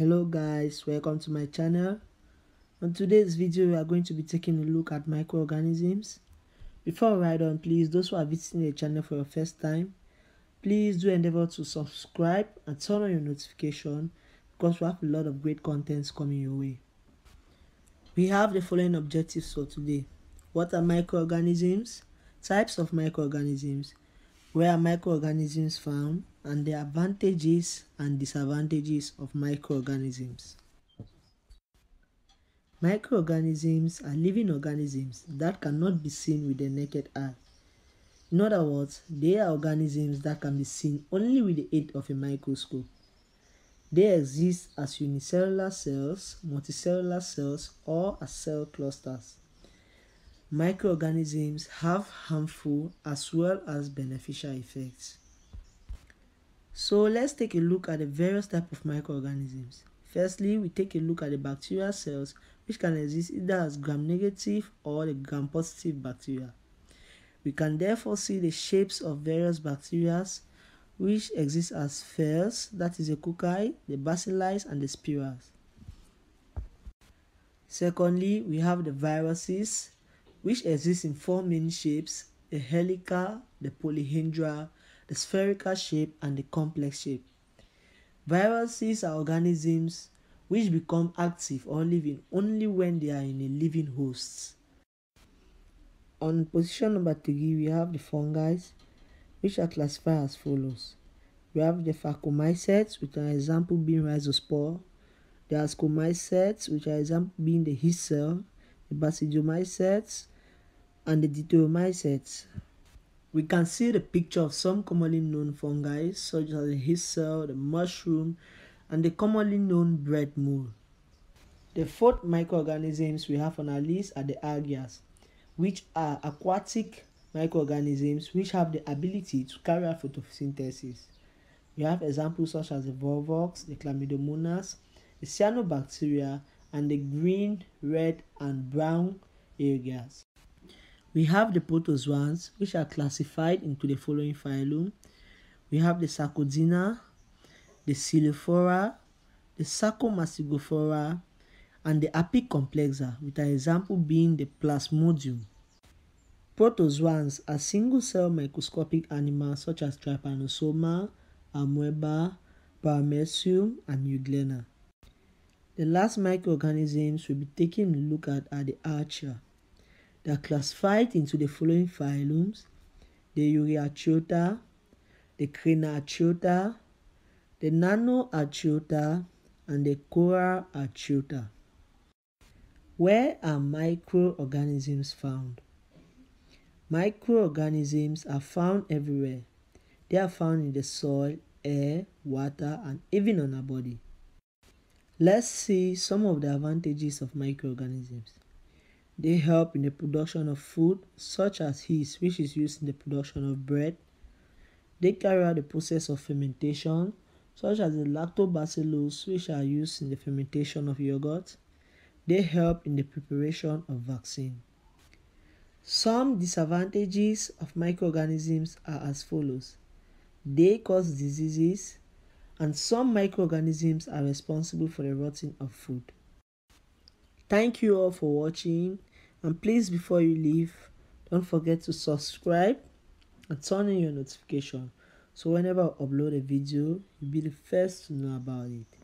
hello guys. Welcome to my channel. On today's video we are going to be taking a look at microorganisms. Before we ride on please those who are visiting the channel for your first time please do endeavor to subscribe and turn on your notification because we have a lot of great contents coming your way. We have the following objectives for today. What are microorganisms? Types of microorganisms. Where are microorganisms found and the advantages and disadvantages of microorganisms. Microorganisms are living organisms that cannot be seen with the naked eye. In other words, they are organisms that can be seen only with the aid of a microscope. They exist as unicellular cells, multicellular cells, or as cell clusters microorganisms have harmful as well as beneficial effects. So let's take a look at the various types of microorganisms. Firstly, we take a look at the bacterial cells which can exist either as gram-negative or the gram-positive bacteria. We can therefore see the shapes of various bacteria which exist as spheres, that is the cocci, the bacilli, and the spirals. Secondly, we have the viruses, which exist in four main shapes, the helical, the polyhedral, the spherical shape, and the complex shape. Viruses are organisms which become active or living only when they are in a living host. On position number three, we have the fungi, which are classified as follows. We have the Phycomycetes, which are example being rhizospore, the Ascomycetes, which are example being the cell, the Basidiomycetes, and the Deuteromycetes. We can see the picture of some commonly known fungi such as the cell, the mushroom, and the commonly known bread mold. The fourth microorganisms we have on our list are the algae, which are aquatic microorganisms which have the ability to carry out photosynthesis. We have examples such as the volvox, the chlamydomonas, the cyanobacteria, and the green, red, and brown algae. We have the protozoans, which are classified into the following phylum. We have the Sarcodina, the Ciliophora, the Sarcomastigophora, and the Apicomplexa, with an example being the Plasmodium. Protozoans are single-cell microscopic animals such as Trypanosoma, Amoeba, Paramecium, and Euglena. The last microorganisms we'll be taking a look at are the Archaea. They are classified into the following phylums the Euryarchaeota, the Crenarchaeota, the Nanoarchaeota, and the Korarchaeota. Where are microorganisms found? Microorganisms are found everywhere. They are found in the soil, air, water, and even on our body. Let's see some of the advantages of microorganisms. They help in the production of food, such as yeast, which is used in the production of bread. They carry out the process of fermentation, such as the lactobacillus, which are used in the fermentation of yogurt. They help in the preparation of vaccine. Some disadvantages of microorganisms are as follows. They cause diseases, and some microorganisms are responsible for the rotting of food. Thank you all for watching and please before you leave don't forget to subscribe and turn on your notification. So whenever I upload a video you'll be the first to know about it